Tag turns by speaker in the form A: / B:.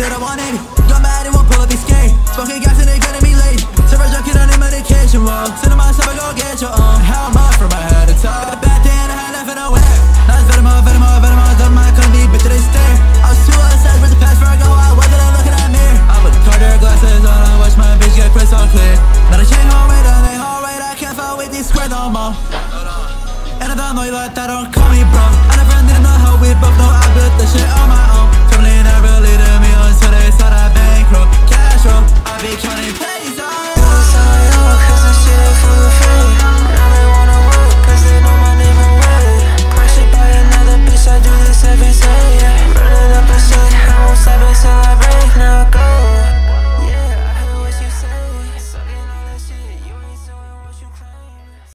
A: that I wanted. Got mad and won't pull up, be scared Smoking gas and they getting me late. Server junkie on medication, whoa Send myself, and go get your own. How am I from my head to toe? Bad day and I had nothing to wear Now it's venom all, venom all, venom mind, couldn't be, bitch, they stare. I was too obsessed with the past for a go I wasn't looking at mirror? I put the Cartier glasses on I watch my bitch get crystal clear. Now the chain home, right on, they home, wait. I can't fuck with these squares no more. And I don't know you like that, don't call me bro. And a friend didn't know how we both know I built this shit on my own.